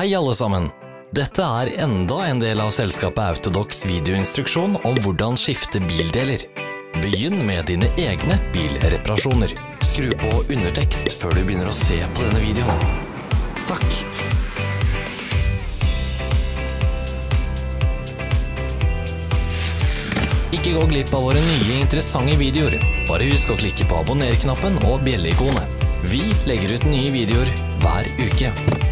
Hei alle sammen! Dette er enda en del av selskapet Autodox videoinstruksjon om hvordan skifte bildeler. Begynn med dine egne bilreparasjoner. Skru på undertekst før du begynner å se på denne videoen. Takk! Ikke gå glipp av våre nye interessante videoer. Bare husk å klikke på abonner-knappen og bjelleikonet. Vi legger ut nye videoer hver uke.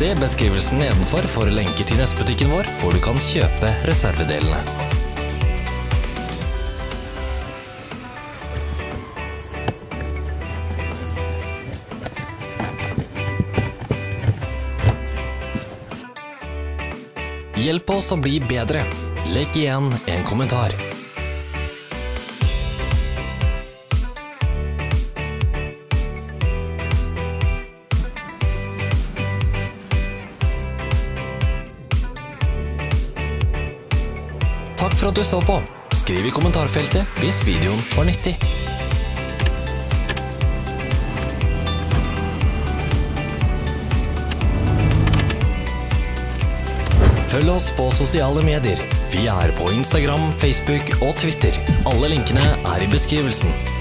Se beskrivelsen nedenfor for lenker til nettbutikken vår, hvor du kan kjøpe reservedelene. Hjelp oss å bli bedre. Legg igjen en kommentar. For at du så på. Skriv i kommentarfeltet hvis videoen var nyttig. Følg oss på sosiale medier. Vi er på Instagram, Facebook og Twitter. Alle linkene er i beskrivelsen.